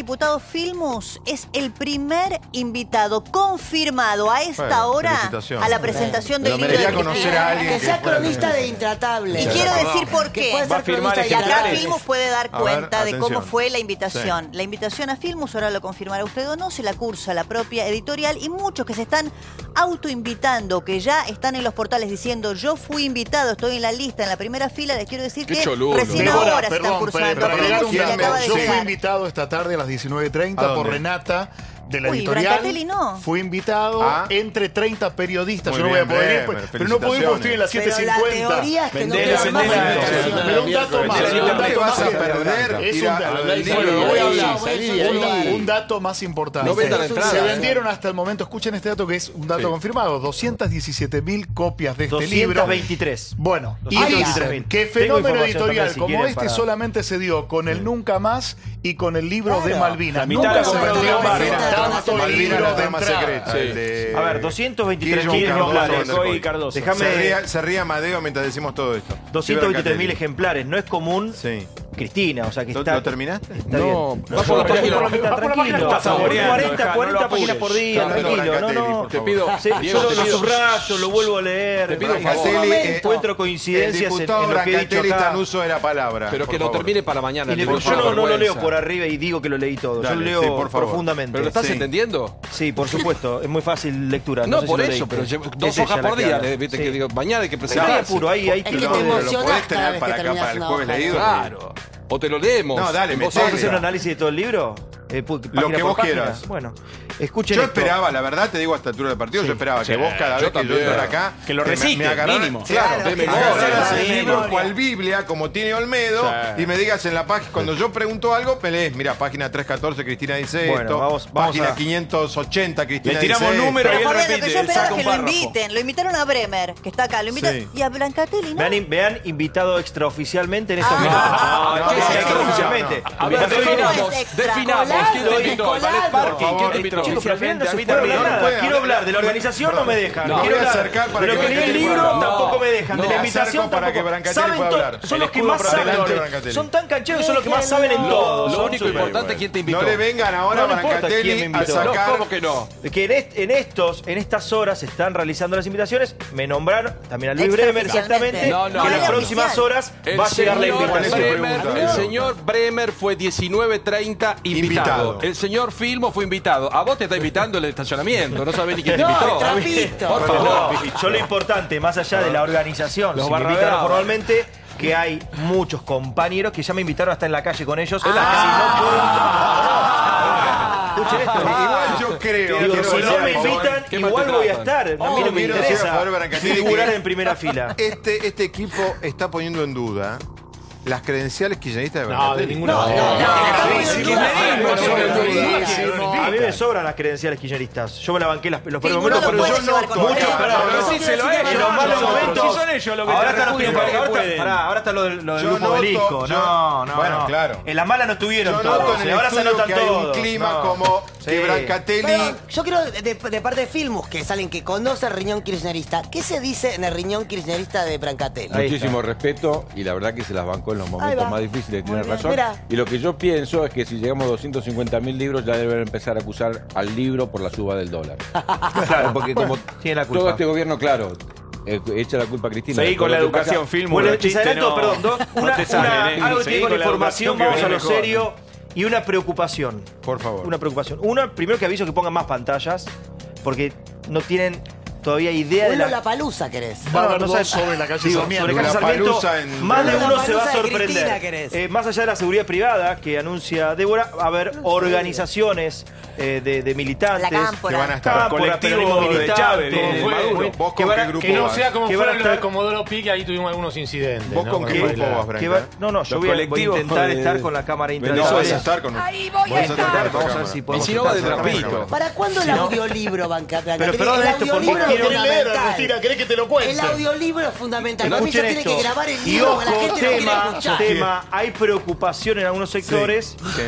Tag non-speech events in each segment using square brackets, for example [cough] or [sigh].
diputado Filmus es el primer invitado confirmado a esta Bueno, hora a la presentación del libro de conocer a alguien Que sea cronista de Intratable. Y quiero decir por qué. Va a firmar Y acá. Filmus puede dar ver, cuenta de cómo fue la invitación. La invitación a Filmus, ahora lo confirmará usted o no, se la cursa la propia editorial y muchos que se están autoinvitando, que ya están en los portales diciendo yo fui invitado, estoy en la lista, en la primera fila, les quiero decir Qué que cholulo. recién Débora, ahora se están perdón, cursando. para un yo fui invitado esta tarde a las 19.30 ¿A por? Renata de la Uy, editorial. Brancatelli no. Fui invitado Ah. entre 30 periodistas. Muy yo no voy a bien, poder ir, pues, pero no puedo ir porque estoy en las Pero la 7.50. teoría es que no Vendela, queda más vendela, invitación. vendela. Pero un dato más. Te dato vas más a perder Es un dato. Un- dato más importante. Se vendieron hasta el momento, escuchen este dato que es un dato confirmado, 217 mil copias de este libro. 223. Bueno, y 223.000. dicen que fenómeno editorial como este solamente se dio con el Nunca Más y con el libro de. Malvinas. Nunca se vendió más Tanto Malvinas, libro la de trama secreta. De- A ver, 223 Guillermo mil ejemplares. Cardoso. Se Déjame. ría, se ría Amadeo mientras decimos todo esto. 223 mil ejemplares. No es común. Sí. Cristina, o sea que ¿Lo- está. lo terminaste? Está No, bien. va por la yo- página. por la mitad, Va por la página, tranquilo. está saboreando, 40, dejá, no 40 lo páginas por día, tranquilo. No, no. Te pido, Sí, Diego, yo te lo pido- subrayo, lo vuelvo a leer. Te pido eh, encuentro El coincidencias en, lo que he dicho acá. está en uso de la palabra. Pero que lo termine para mañana. Yo no, no lo leo por arriba y digo que lo leí todo. yo lo leo sí, por favor. profundamente. ¿Pero lo estás Sí. entendiendo? Sí, por supuesto. Es muy fácil lectura. No, por eso, pero dos hojas por día. Viste que digo, mañana hay que presentar. ahí, ahí Es que te podés cada tener vez para que acá, terminás para el una jueves hoja. leído. Claro. O te lo leemos. No, dale, me voz sé. ¿Vamos a hacer un análisis de todo el libro? Eh, pu- página que vos página. quieras. Bueno, escuchen Yo esto. esperaba, la verdad, te digo a esta altura del partido, yo esperaba que vos cada yo vez que yo entrara acá... Que lo me- recite, me agarraras- mínimo. Claro, Claro, agarraras el libro cual Biblia, como tiene Olmedo, Sí. y me digas en la página, cuando yo pregunto algo, me lees, mira, página 314, Cristina dice Bueno, esto, vamos- vamos página a- 580, Cristina Le tiramos dice esto. y él lo que yo esperaba que lo inviten. Lo invitaron a Bremer, que está acá. Lo invitan. Sí. Y a Brancatelli, ¿no? Me han, me han invitado extraoficialmente en estos Ah. minutos. No, ¿Qué no, extraoficialmente? Definamos, Al Quiero hablar. de la organización, no me dejan. Quiero acercar para de lo que leí el libro, tampoco me dejan. De la invitación para que tampoco. Brancatelli pueda hablar. Son los que más saben. Son tan cancheros, son los que más saben en todo. Lo único importante es quién te invitó. No le vengan ahora a Brancatelli a sacar... ¿cómo que no? Que en, est- en estos, en estas horas se están realizando las invitaciones. Me nombraron también a Luis Bremer exactamente. No, no, que en las próximas horas va a llegar la invitación. El señor Bremer fue 19.30 invitado. Invitado. El señor Filmo fue invitado. A vos te está invitando el estacionamiento. No sabés ni quién te [laughs] No, invitó. Por No, favor. yo lo importante, más allá de la organización, Los si me invitaron formalmente, que hay muchos compañeros que ya me invitaron a estar en la calle con ellos. Ah. Si no puedo- Escuchen esto. Igual yo creo... Digo, si no me invitan, mal igual voy a estar. A mí no me interesa figurar en primera [laughs] fila. Este, este equipo está poniendo en duda las credenciales kirchneristas de No, de ninguna manera. no, no, Kirchnerismo, no, kirchnerismo, no, kirchnerismo. no, A mí me sobran las credenciales kirchneristas. Yo me la banqué las, los primeros momentos, lo pero yo no. Pero no, decíselo a ellos. En los malos no, momentos. Son ellos los que ahora están los ahora, está- pueden. pará, ahora está lo del, lo grupo Belisco. no, no, bueno, no. claro. En las malas no estuvieron Yo todos. ahora se hay todos. un clima como que Sí. Brancatelli... Yo quiero, de, parte de Filmus, que salen que conoce el riñón kirchnerista, ¿qué se dice en el riñón kirchnerista de Brancatelli? Muchísimo respeto y la verdad que se las bancó en los momentos más difíciles, tiene razón. mira. Y lo que yo pienso es que si llegamos a 250 mil libros ya deben empezar a acusar al libro por la suba del dólar. [laughs] claro, porque como Tiene la culpa. todo este gobierno, claro, eh, echa la culpa a Cristina. Seguí con la educación, film. Bueno, adelanto, no- perdón, dos- no una, te una- ¿eh? algo que tiene con la información, vamos a lo mejor. serio y una preocupación. Por favor. Una preocupación. Una, primero que aviso que pongan más pantallas, porque no tienen todavía idea de la... la palusa querés. Va a No, haber no dos sabe- sobre la calle Digo, Sarmiento. sobre calle La Sarmiento, palusa en- más de uno se va a de Cristina sorprender. querés. Eh, más allá de la seguridad privada que anuncia Débora, va a haber organizaciones eh, de, de militantes. La cámpora. Que van a estar. Cámpora, Colectivo peronismo de militante, Chávez, fue. Maduro, ¿Vos que con qué grupo Que no vas? sea como que fueron van a los de estar- Comodoro Pi, que ahí tuvimos algunos incidentes. ¿Vos ¿no? con qué grupo vas, Branca? que va- no, no, yo Los voy a, voy a colectivos intentar de- estar con la cámara No, intradiscal. vas a estar con Ahí voy a estar Vamos a ver si podemos Y si no va de estar con la trapito. cámara. ¿Para cuándo el audiolibro, Banca Pero perdón el esto, audiolibro quiero- es fundamental. Cristina, ¿querés que te lo cuente? El audiolibro es fundamental. Para mí Escuchen ya tiene esto. que grabar el y ojo, la gente tema, escuchar. tema, hay preocupación en algunos sectores Sí.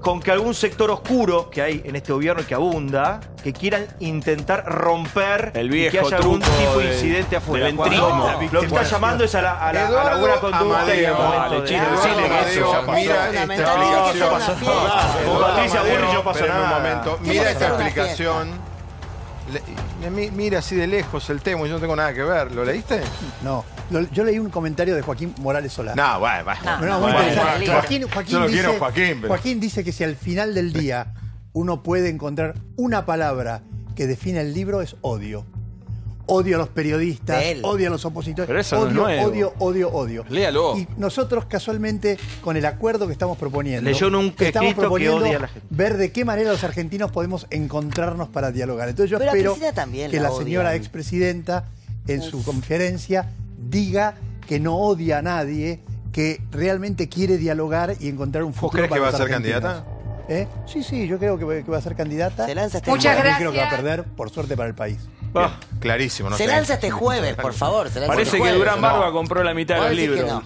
con que algún sector oscuro que hay en este gobierno y que abunda, que quieran intentar romper El y viejo que haya algún truco tipo de de- incidente afuera. Cuando entrismo. Lo que está llamando es a la, a la- a la buena conducta y Amadeo. de- chino, que eso ya pasó. mira esta fiesta. Con Patricia Burri no un nada. Mira esta mira así de lejos el tema, yo no tengo nada que ver. ¿Lo leíste? No, lo- yo leí un comentario de Joaquín Morales Solá. No, bueno, bueno. No, Bueno, muy Bueno, interesante. bueno, Joaquín, Joaquín Yo dice, quiero Joaquín, pero- Joaquín dice que si al final del día uno puede encontrar una palabra que define el libro es odio. Odio a los periodistas, De él. odio a los opositores, Pero eso no es odio, nuevo. odio, odio, odio. Léalo. Y nosotros casualmente, con el acuerdo que estamos proponiendo, Leyó un estamos escrito que proponiendo odia a la gente. ver de qué manera los argentinos podemos encontrarnos para dialogar. Entonces yo Pero a espero Cristina también que la la señora odian. expresidenta en su conferencia diga que no odia a nadie, que realmente quiere dialogar y encontrar un futuro crees que para va a ser argentinos. candidata? ¿Eh? Sí, sí, yo creo que va, que va a ser candidata. Se lanza este Muchas jueves. creo que va a perder, por suerte para el país. Ah, Clarísimo, no Se sé. lanza este jueves, por favor. se lanza Parece este que jueves. Durán Barba compró la mitad de que libros. no.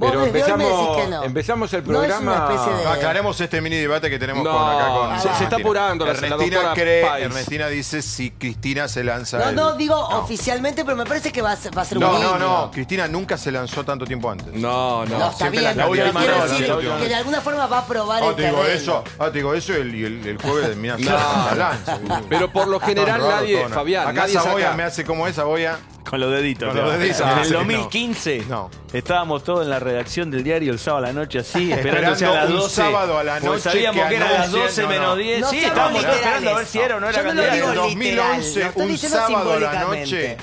Pero empezamos, que no. empezamos el No es una programa. de- aclaremos este mini debate que tenemos No, con acá con se- se está Ernestina. apurando la- Ernestina cree. Ernestina dice si Cristina se lanza. No, el- no digo oficialmente, pero me parece que va a ser, va a ser un No, no, no. Cristina nunca se lanzó tanto tiempo antes. No, no. No, está bien, la quiero decir que de alguna forma va a probar Ah, el digo eso, ah, te digo eso y el, jueves la lanza. Pero por lo general nadie. Fabián, Nadie Saboya saca- me hace como esa Saboya. Con los deditos. Con los deditos, En ah, el sí, no. 2015 No. estábamos todos en la redacción del diario el sábado a la noche así, Esperando a las un 12. sábado a la noche sabíamos que que, era a las anuncien, 12 no, no. menos 10. No sí, estábamos esperando a ver si era o no era Yo no lo En candidato. literal, 2011, lo estoy un sábado a la noche,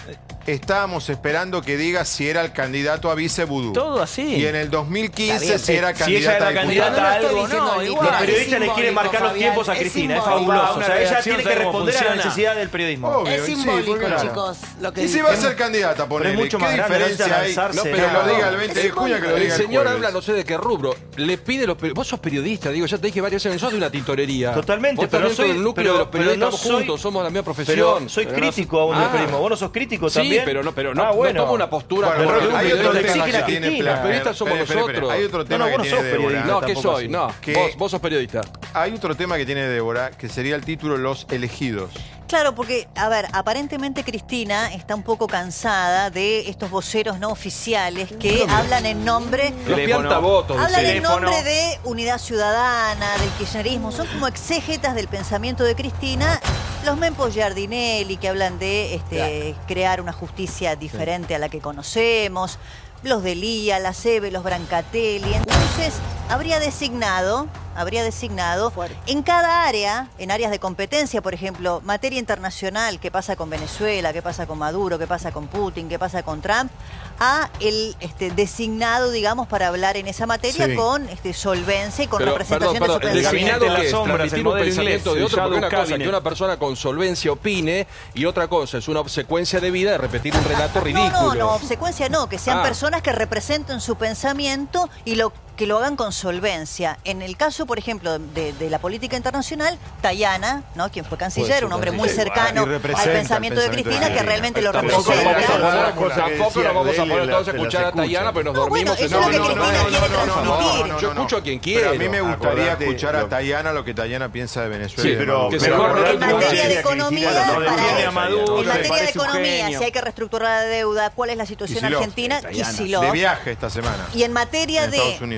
estábamos esperando que diga si era el candidato a vice vudú. Todo así. Y en el 2015 Está bien, si era si ella candidata era candidata a algo, no, igual. Los periodistas le quieren marcar los Fabián, tiempos a es Cristina, es fabuloso. O sea, ella tiene que ¿sabe cómo responder a la necesidad del periodismo. Obvio, Es simbólico, ¿por qué chicos. Lo que Y si va a ser candidata, ponele. es mucho ¿Qué más no diferencia hay? No, pero pero lo diga el es 20 de junio, que lo diga El el señor habla, no sé de qué rubro. Le pide los Vos sos periodista, digo, ya te dije varias veces, sos de una tintorería. Totalmente, pero soy- del núcleo pero- de los pero periodistas, no estamos soy- juntos, somos la misma Pero profesión. soy Pero crítico aún del Ah. periodismo. ¿Vos no sos crítico Sí, pero no, pero no, Ah, no bueno. toma una postura Bueno, que hay otro tema tiene Cristina. Los periodistas somos Espere, espere, espere. nosotros. Hay otro No, tema no, que vos no tiene sos Débora. periodista. No, ¿qué soy? así. No, Que- vos, vos sos periodista. Hay otro tema que tiene Débora, que sería el título Los elegidos. Claro, porque, a ver, aparentemente Cristina está un poco cansada de estos voceros no oficiales que hablan en nombre Los Teléfono. piantavotos. Hablan en nombre de Unidad Ciudadana, del kirchnerismo, son como exégetas del pensamiento de Cristina. Los Mempos Giardinelli, que hablan de este, crear una justicia diferente a la que conocemos. Los de Lía, la Sebe, los Brancatelli. Entonces, habría designado, habría designado en cada área, en áreas de competencia, por ejemplo, materia internacional, qué pasa con Venezuela, qué pasa con Maduro, qué pasa con Putin, qué pasa con Trump, a el este, designado, digamos, para hablar en esa materia Sí. con este, solvencia y con Pero, representación perdón, de perdón, el su gabinete pensamiento. de las que es sombras, transmitir el un pensamiento inglés, de el otro, porque una cosa es cabinet. que una persona con solvencia opine y otra cosa es una obsecuencia de vida de repetir un relato ridículo. No, no, no, obsecuencia no, que sean Ah. personas que representen su pensamiento y lo que lo hagan con solvencia. En el caso, por ejemplo, de, de la política internacional, Tayana, ¿no? quien fue canciller, un hombre muy cercano al pensamiento de Cristina, que realmente lo Tampoco representa. vamos a poner- Tampoco decía vamos a poner todos a escuchar a Tayana, pero nos No, bueno, dormimos. eso es lo que Cristina quiere transmitir. Yo escucho a quien Pero quiero. a mí me gustaría escuchar a lo- Tayana lo que Tayana piensa de Venezuela. Sí, pero En materia de economía, no en materia de economía, si hay que reestructurar la deuda, cuál es la situación argentina. Kicillof. De viaje esta semana. Y en materia En de.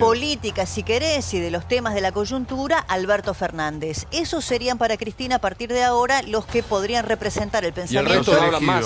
Política, si querés, y de los temas de la coyuntura, Alberto Fernández. Esos serían para Cristina a partir de ahora los que podrían representar el Y el pensamiento resto no hablan más.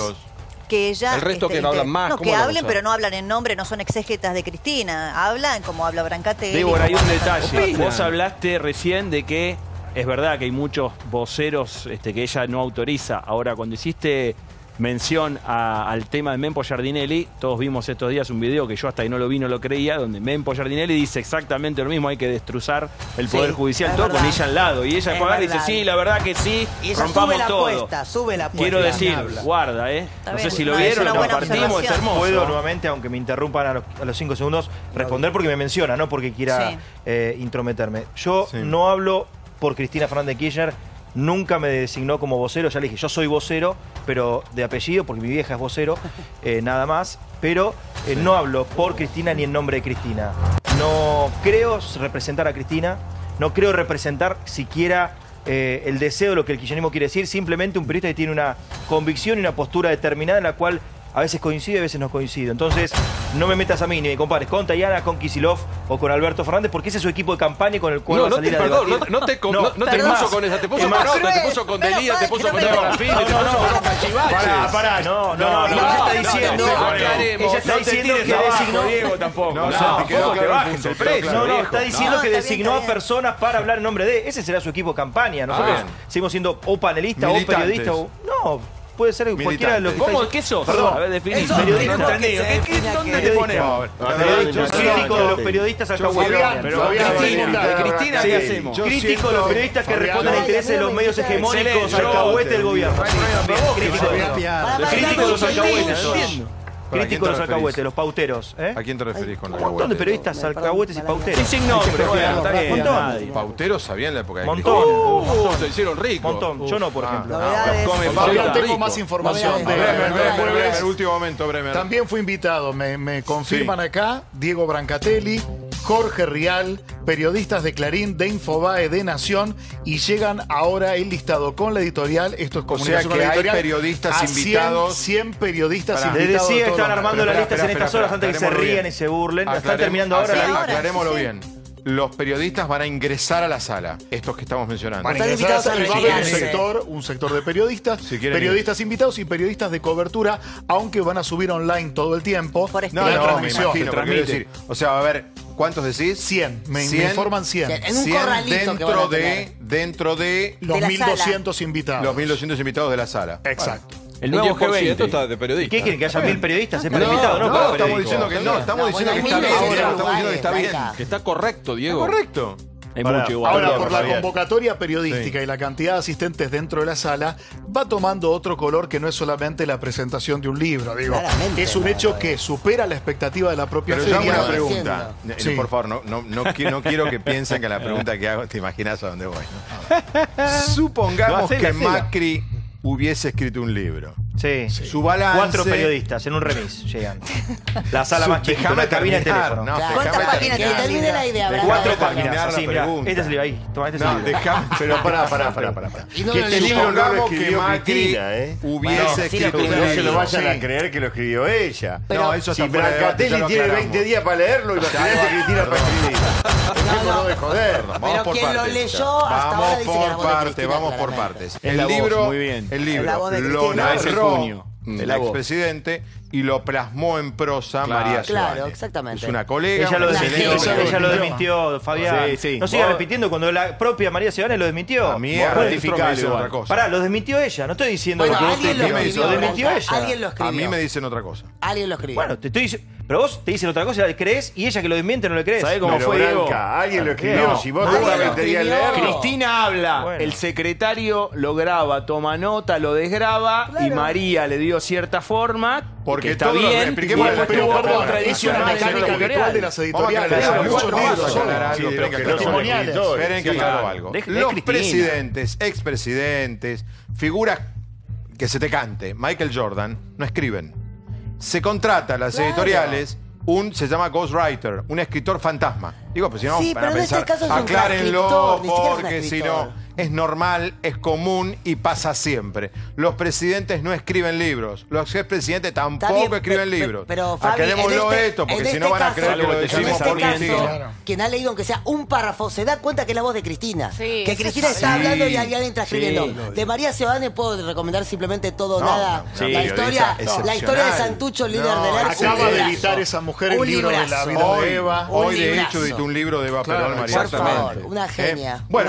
que ella... El resto que no hablan más, No, ¿cómo que hablen, pero no hablan en nombre, no son exégetas de Cristina. Hablan como habla Brancatelli. Débora, hay un detalle. Opina. Vos hablaste recién de que es verdad que hay muchos voceros este, que ella no autoriza. Ahora, cuando hiciste mención a- al tema de Mempo Giardinelli, todos vimos estos días un video que yo hasta que no lo vi no lo creía, donde Mempo Giardinelli dice exactamente lo mismo, hay que destruzar el Sí, Poder Judicial, todo con ella al lado. Y ella agarra y dice, sí, la verdad que sí, Y ella rompamos sube la todo. apuesta, sube la. Quiero decir, guarda, ¿eh? No sé si lo vieron, lo compartimos, es hermoso. Puedo nuevamente, aunque me interrumpan a los, a los cinco segundos, responder porque me menciona, no porque quiera Sí. eh, intrometerme. Yo Sí. no hablo por Cristina Fernández Kirchner, nunca me designó como vocero, ya le dije, yo soy vocero, pero de apellido, porque mi vieja es vocero, [laughs] eh, nada más, pero eh, no hablo por Cristina ni en nombre de Cristina. No creo representar a Cristina, no creo representar siquiera eh, el deseo de lo que el kirchnerismo quiere decir, simplemente un periodista que tiene una convicción y una postura determinada en la cual a veces coincide, a veces no coincide. Entonces, no me metas a mí ni me compares con Tayana, con Kisilov o con Alberto Fernández, porque ese es su equipo de campaña con el cual No, va a no te, salir a perdón, no, no te, no, no te puso con esa, te puso con Nota, te puso con Delía, te puso con. Fini, te puso con Cachivaches. Pará, pará. No, no, no, ella está diciendo, ella está te que designó, Diego tampoco. No, te bajes el precio. está diciendo que designó a personas para hablar en nombre de. Ese será su equipo de campaña. Nosotros seguimos siendo o panelista o Militantes. periodista o. No, puede ser cualquiera de los que ¿Cómo? ¿Qué sos? Perdón. A ver, definí. Eso, periodista. no entendí. ¿Qué- ¿Dónde te ponemos? Crítico de los periodistas Fabián, Cristina, ¿qué hacemos? Crítico de los periodistas que responden a intereses de los medios hegemónicos alcahuetes del gobierno. Crítico de- los alcahuetes. Para, entiendo. ¿Con a quién Crítico los alcahuetes, los pauteros. ¿eh? ¿A quién te referís con la Un montón de periodistas alcahuetes y pauteros. Sin nombre, bueno, está bien. Montón. nadie. Pauteros sabían la época de Montón. Uh, se hicieron ricos. Montón. Yo no, por ejemplo. Come Fabián, Pauta. tengo más información de Bremer. Bremer, último momento, Bremer. También fue invitado, me confirman acá, Diego Brancatelli, Jorge Rial, periodistas de Clarín, de Infobae, de Nación, y llegan ahora el listado con la editorial, esto es O sea comunicación que hay editorial, periodistas a 100, invitados. 100 periodistas Pará. Les invitados. decía de que el armando Espera, listas en espera, estas horas antes que se rían bien. y se burlen. Están terminando ahora la lista. Aclarémoslo sí. bien. Los periodistas van a ingresar a la sala, estos que estamos mencionando. Van a Están ingresar invitados a y va a haber un sector, un sector de periodistas, Si quieren periodistas invitados y periodistas de cobertura, aunque van a subir online todo el tiempo. Por No, la no, me transmisión. imagino, decir, o sea, va a haber, ¿cuántos decís? 100, me, me 100, informan 100. En un 100 corralito que van dentro de, dentro de Los de la 1200 invitados. los 1200 invitados de la sala. Exacto. El nuevo 10% G20. está de ¿Y periodista. qué quieren? ¿Que haya mil periodistas? Es No, para invitados, no, no, para estamos periodistas. diciendo que no, estamos No, diciendo que bueno, está hay bien, estamos diciendo que está bien. Que está correcto, Diego. Correcto. Hay Pará, mucho igual. Ahora, Perdón, por la convocatoria periodística y la cantidad de asistentes dentro de la sala, va tomando otro color que no es solamente la presentación de un libro. Digo, Claramente, es un hecho no, que supera la expectativa de la propia Pero yo hago una pregunta. Eh, Sí. Por favor, no, no, no, qui- no quiero que piensen que la pregunta que hago te imaginas a dónde voy. [laughs] Supongamos No, hacela, que hacela. Macri hubiese escrito un libro. Sí. Su balance. Cuatro periodistas en un remis llegan. La sala más chiquita, déjame la cabina de teléfono. no, Claro. ¿Cuántas páginas Que tiene? termine la idea, Branca. Cuatro páginas. mirá. pregunta. Este libro ahí. Toma, este No, déjame. Pero pará, pará, pará, pará. no Que lo este libro no lo que Macri, Cristina, ¿eh? hubiese Bueno, sí, escrito Que no se lo vayan a Sí. creer que lo escribió ella. No, eso Si Brancatelli tiene aclaramos. 20 días para leerlo, imagínate Cristina para escribir. Dejémonos de joder. Vamos Pero por quien lo partes. leyó hasta vamos ahora dice que la por partes, vamos por partes. Es el libro, muy bien. el libro es el narró puño. el expresidente y lo plasmó en prosa Claro. María Claro, Suárez. exactamente. Es una colega. Ella lo una desmintió, excelente ella ella lo desmintió. Fabián. Sí, sí. No siga Vos- repitiendo cuando la propia María Sebane lo desmintió. A mí otra cosa. Pará, lo desmintió ella, no estoy diciendo Bueno, lo que vos alguien te- lo escribió. desmintió ella. Alguien lo escribió. A mí me dicen otra cosa. Alguien lo escribió. Bueno, te estoy diciendo. Pero vos te dicen otra cosa, le crees y ella que lo desmiente no le crees. ¿Sabés cómo Pero fue, Diego? Branca, alguien lo escribió. No. Si vos te lo escribió. leerlo. Cristina habla, Bueno. el secretario lo graba, toma nota, lo desgraba y María le dio cierta forma. Porque que está todos los- bien. expliquemos y el- después pero, tuvo una la mecánica de las Vamos a editoriales. aclarar muchos vamos a libros. aclarar algo, Sí, de esperen los que que aclaro no son algo. testimoniales. escritores. Esperen que Sí, aclaro claro. algo. De- de Los Cristina. presidentes, expresidentes, figuras que se te cante, Michael Jordan, no escriben. Se contrata a las Claro. editoriales un, se llama ghostwriter, un escritor fantasma. Digo, pues si no, Sí, pero en este pensar, caso es un aclárenlo un porque si no, es normal, es común y pasa siempre. Los presidentes no escriben libros, los expresidentes tampoco bien, escriben pe- pe- libros. Pero, Fabi, Aclarémoslo en este- esto, porque en si no este van a caso- creer que lo decimos este por caso. Claro. quien ha leído aunque sea un párrafo se da cuenta que es la voz de Cristina. Sí, que Cristina sí. está hablando y alguien está Sí. escribiendo. De María Sebane puedo recomendar simplemente todo o No, nada. no, Sí. la historia, la historia de. Santucho, líder No, del ERP. Acaba de editar esa mujer el libro de la vida Hoy, de Eva. hoy de hecho editó un libro de Eva Perón, María una genia. Eh, bueno,